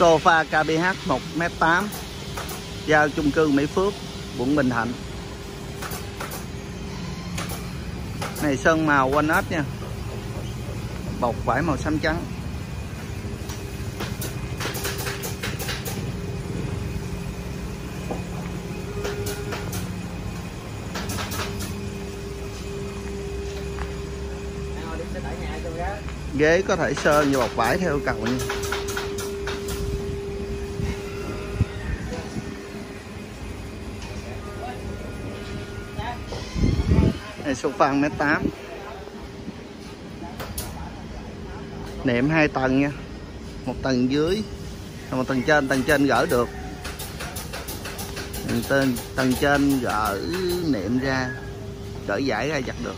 sofa KBH 1m8 giao chung cư Mỹ Phước, quận Bình Thạnh. Này, sơn màu walnut nha. Bọc vải màu xanh trắng. Ghế có thể sơn như bọc vải theo cầu nha. Này sofa mét tám. Nệm hai tầng nha. Một tầng dưới. Một tầng trên tầng trên gỡ được. Tầng trên tầng trên gỡ nệm ra. Gỡ giải ra giặt được.